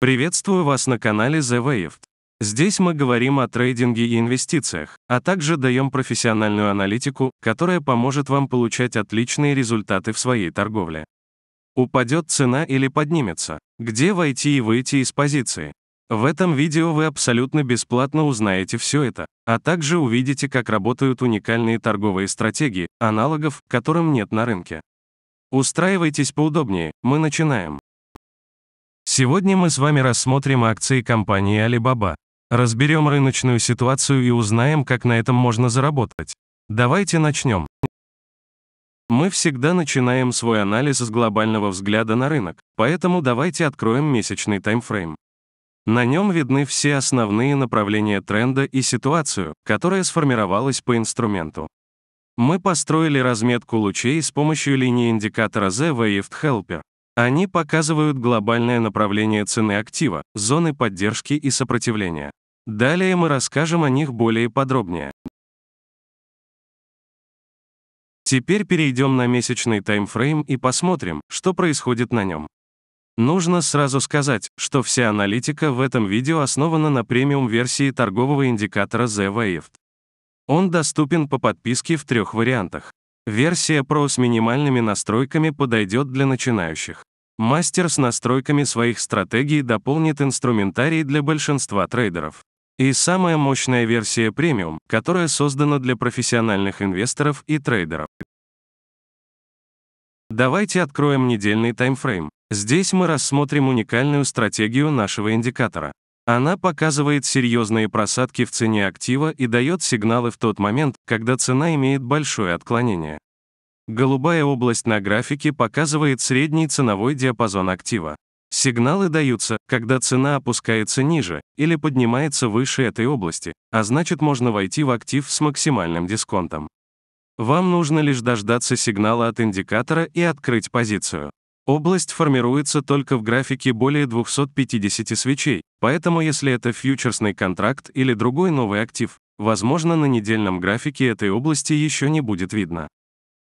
Приветствую вас на канале The Waved. Здесь мы говорим о трейдинге и инвестициях, а также даем профессиональную аналитику, которая поможет вам получать отличные результаты в своей торговле. Упадет цена или поднимется? Где войти и выйти из позиции? В этом видео вы абсолютно бесплатно узнаете все это, а также увидите, как работают уникальные торговые стратегии, аналогов, которым нет на рынке. Устраивайтесь поудобнее, мы начинаем. Сегодня мы с вами рассмотрим акции компании Alibaba. Разберем рыночную ситуацию и узнаем, как на этом можно заработать. Давайте начнем. Мы всегда начинаем свой анализ с глобального взгляда на рынок, поэтому давайте откроем месячный таймфрейм. На нем видны все основные направления тренда и ситуацию, которая сформировалась по инструменту. Мы построили разметку лучей с помощью линии индикатора The Waved Helper. Они показывают глобальное направление цены актива, зоны поддержки и сопротивления. Далее мы расскажем о них более подробнее. Теперь перейдем на месячный таймфрейм и посмотрим, что происходит на нем. Нужно сразу сказать, что вся аналитика в этом видео основана на премиум-версии торгового индикатора The Waved. Он доступен по подписке в трех вариантах. Версия Pro с минимальными настройками подойдет для начинающих. Мастер с настройками своих стратегий дополнит инструментарий для большинства трейдеров. И самая мощная версия премиум, которая создана для профессиональных инвесторов и трейдеров. Давайте откроем недельный таймфрейм. Здесь мы рассмотрим уникальную стратегию нашего индикатора. Она показывает серьезные просадки в цене актива и дает сигналы в тот момент, когда цена имеет большое отклонение. Голубая область на графике показывает средний ценовой диапазон актива. Сигналы даются, когда цена опускается ниже или поднимается выше этой области, а значит можно войти в актив с максимальным дисконтом. Вам нужно лишь дождаться сигнала от индикатора и открыть позицию. Область формируется только в графике более 250 свечей, поэтому если это фьючерсный контракт или другой новый актив, возможно на недельном графике этой области еще не будет видно.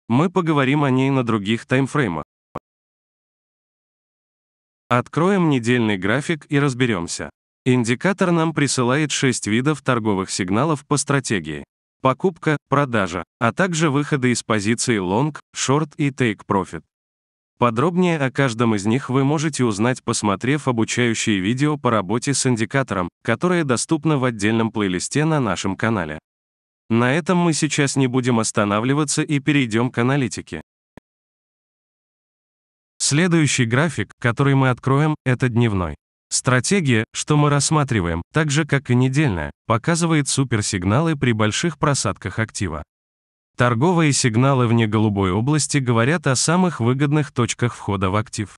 Мы поговорим о ней на других таймфреймах. Откроем недельный график и разберемся. Индикатор нам присылает 6 видов торговых сигналов по стратегии. Покупка, продажа, а также выходы из позиции long, short и take profit. Подробнее о каждом из них вы можете узнать, посмотрев обучающие видео по работе с индикатором, которое доступно в отдельном плейлисте на нашем канале. На этом мы сейчас не будем останавливаться и перейдем к аналитике. Следующий график, который мы откроем, это дневной. Стратегия, что мы рассматриваем, так же как и недельная, показывает суперсигналы при больших просадках актива. Торговые сигналы вне голубой области говорят о самых выгодных точках входа в актив.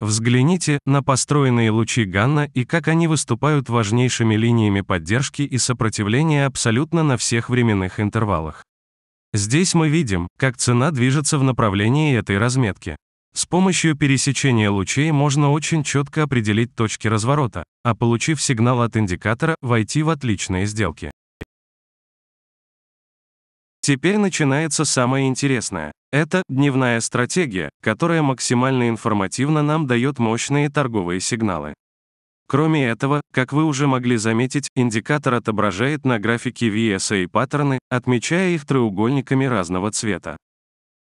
Взгляните на построенные лучи Ганна и как они выступают важнейшими линиями поддержки и сопротивления абсолютно на всех временных интервалах. Здесь мы видим, как цена движется в направлении этой разметки. С помощью пересечения лучей можно очень четко определить точки разворота, а получив сигнал от индикатора, войти в отличные сделки. Теперь начинается самое интересное. Это дневная стратегия, которая максимально информативно нам дает мощные торговые сигналы. Кроме этого, как вы уже могли заметить, индикатор отображает на графике VSA паттерны, отмечая их треугольниками разного цвета.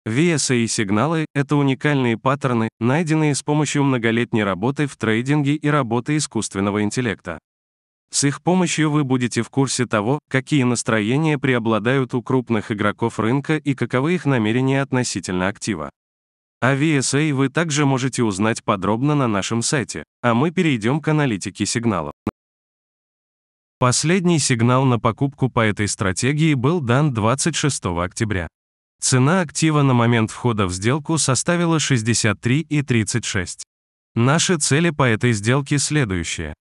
VSA сигналы — это уникальные паттерны, найденные с помощью многолетней работы в трейдинге и работы искусственного интеллекта. С их помощью вы будете в курсе того, какие настроения преобладают у крупных игроков рынка и каковы их намерения относительно актива. О VSA вы также можете узнать подробно на нашем сайте, а мы перейдем к аналитике сигналов. Последний сигнал на покупку по этой стратегии был дан 26 октября. Цена актива на момент входа в сделку составила 63,36. Наши цели по этой сделке следующие.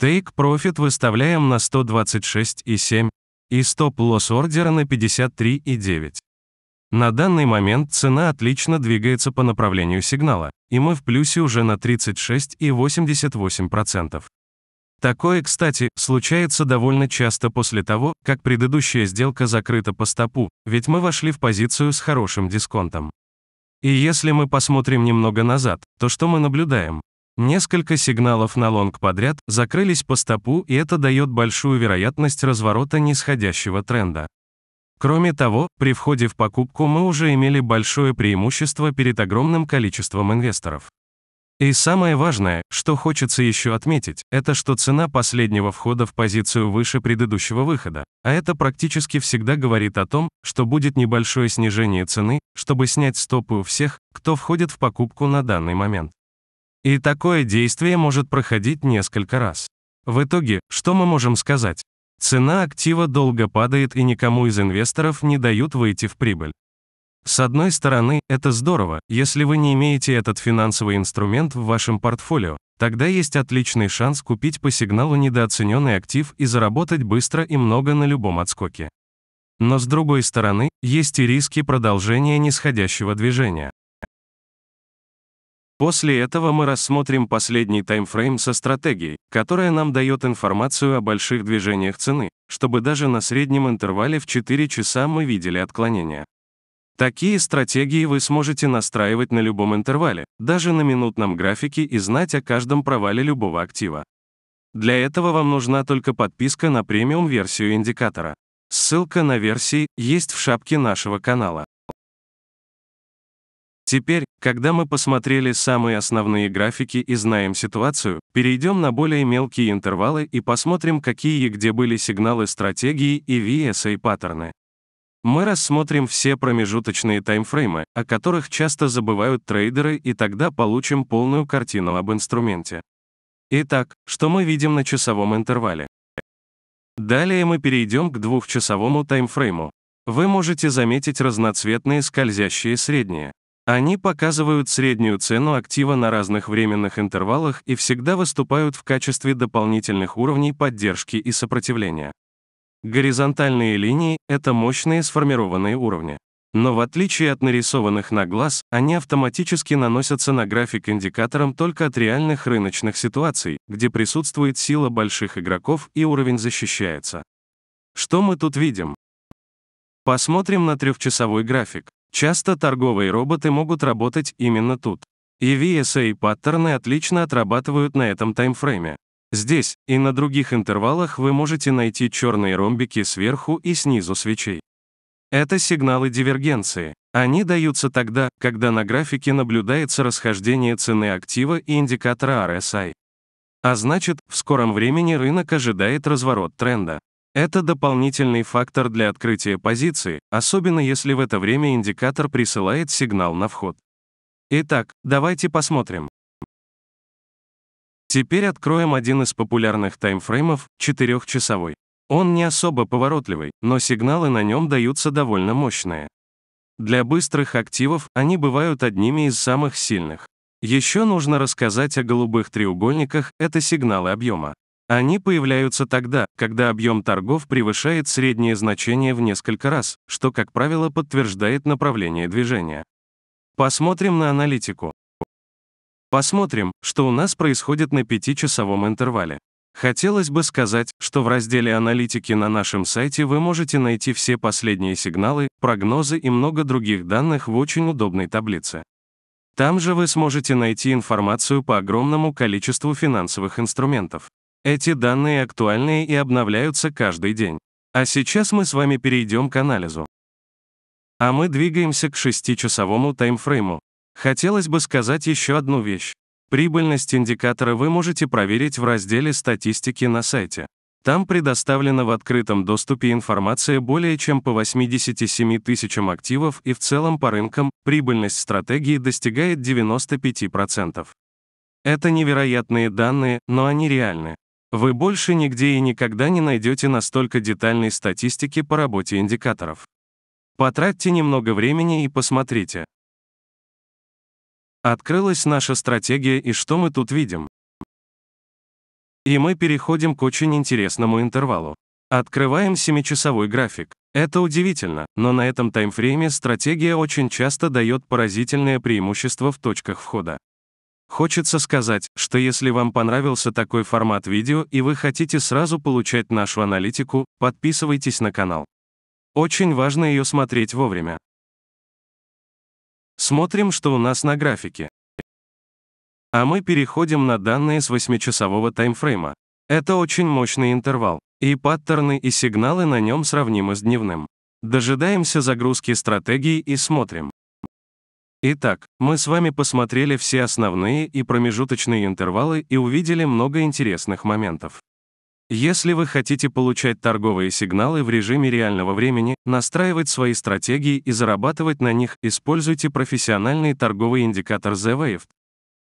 Take Profit выставляем на 126,7 и стоп-лосс ордера на 53,9. На данный момент цена отлично двигается по направлению сигнала, и мы в плюсе уже на 36,88%. Такое, кстати, случается довольно часто после того, как предыдущая сделка закрыта по стопу, ведь мы вошли в позицию с хорошим дисконтом. И если мы посмотрим немного назад, то что мы наблюдаем? Несколько сигналов на лонг подряд закрылись по стопу, и это дает большую вероятность разворота нисходящего тренда. Кроме того, при входе в покупку мы уже имели большое преимущество перед огромным количеством инвесторов. И самое важное, что хочется еще отметить, это что цена последнего входа в позицию выше предыдущего выхода, а это практически всегда говорит о том, что будет небольшое снижение цены, чтобы снять стопы у всех, кто входит в покупку на данный момент. И такое действие может проходить несколько раз. В итоге, что мы можем сказать? Цена актива долго падает и никому из инвесторов не дают выйти в прибыль. С одной стороны, это здорово, если вы не имеете этот финансовый инструмент в вашем портфолио, тогда есть отличный шанс купить по сигналу недооцененный актив и заработать быстро и много на любом отскоке. Но с другой стороны, есть и риски продолжения нисходящего движения. После этого мы рассмотрим последний таймфрейм со стратегией, которая нам дает информацию о больших движениях цены, чтобы даже на среднем интервале в 4 часа мы видели отклонения. Такие стратегии вы сможете настраивать на любом интервале, даже на минутном графике и знать о каждом провале любого актива. Для этого вам нужна только подписка на премиум-версию индикатора. Ссылка на версии есть в шапке нашего канала. Теперь, когда мы посмотрели самые основные графики и знаем ситуацию, перейдем на более мелкие интервалы и посмотрим, какие и где были сигналы стратегии и VSA паттерны. Мы рассмотрим все промежуточные таймфреймы, о которых часто забывают трейдеры, и тогда получим полную картину об инструменте. Итак, что мы видим на часовом интервале? Далее мы перейдем к двухчасовому таймфрейму. Вы можете заметить разноцветные скользящие средние. Они показывают среднюю цену актива на разных временных интервалах и всегда выступают в качестве дополнительных уровней поддержки и сопротивления. Горизонтальные линии — это мощные сформированные уровни. Но в отличие от нарисованных на глаз, они автоматически наносятся на график индикатором только от реальных рыночных ситуаций, где присутствует сила больших игроков и уровень защищается. Что мы тут видим? Посмотрим на трехчасовой график. Часто торговые роботы могут работать именно тут. И VSA паттерны отлично отрабатывают на этом таймфрейме. Здесь и на других интервалах вы можете найти черные ромбики сверху и снизу свечей. Это сигналы дивергенции. Они даются тогда, когда на графике наблюдается расхождение цены актива и индикатора RSI. А значит, в скором времени рынок ожидает разворот тренда. Это дополнительный фактор для открытия позиции, особенно если в это время индикатор присылает сигнал на вход. Итак, давайте посмотрим. Теперь откроем один из популярных таймфреймов, четырехчасовой. Он не особо поворотливый, но сигналы на нем даются довольно мощные. Для быстрых активов они бывают одними из самых сильных. Еще нужно рассказать о голубых треугольниках, это сигналы объема. Они появляются тогда, когда объем торгов превышает среднее значение в несколько раз, что, как правило, подтверждает направление движения. Посмотрим на аналитику. Посмотрим, что у нас происходит на пятичасовом интервале. Хотелось бы сказать, что в разделе аналитики на нашем сайте вы можете найти все последние сигналы, прогнозы и много других данных в очень удобной таблице. Там же вы сможете найти информацию по огромному количеству финансовых инструментов. Эти данные актуальны и обновляются каждый день. А сейчас мы с вами перейдем к анализу. А мы двигаемся к шестичасовому таймфрейму, Хотелось бы сказать еще одну вещь. Прибыльность индикатора вы можете проверить в разделе «Статистики» на сайте. Там предоставлена в открытом доступе информация более чем по 87 тысячам активов и в целом по рынкам прибыльность стратегии достигает 95%. Это невероятные данные, но они реальны. Вы больше нигде и никогда не найдете настолько детальной статистики по работе индикаторов. Потратьте немного времени и посмотрите. Открылась наша стратегия и что мы тут видим? И мы переходим к очень интересному интервалу. Открываем 7-часовой график. Это удивительно, но на этом таймфрейме стратегия очень часто дает поразительное преимущество в точках входа. Хочется сказать, что если вам понравился такой формат видео и вы хотите сразу получать нашу аналитику, подписывайтесь на канал. Очень важно ее смотреть вовремя. Смотрим, что у нас на графике. А мы переходим на данные с 8-часового таймфрейма. Это очень мощный интервал, и паттерны и сигналы на нем сравнимы с дневным. Дожидаемся загрузки стратегии и смотрим. Итак, мы с вами посмотрели все основные и промежуточные интервалы и увидели много интересных моментов. Если вы хотите получать торговые сигналы в режиме реального времени, настраивать свои стратегии и зарабатывать на них, используйте профессиональный торговый индикатор The.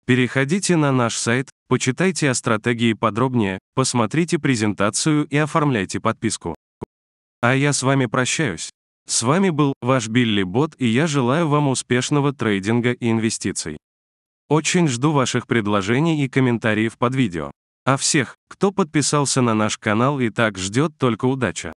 Переходите на наш сайт, почитайте о стратегии подробнее, посмотрите презентацию и оформляйте подписку. А я с вами прощаюсь. С вами был ваш Билли Бот, и я желаю вам успешного трейдинга и инвестиций. Очень жду ваших предложений и комментариев под видео. А всех, кто подписался на наш канал и так ждет только удача.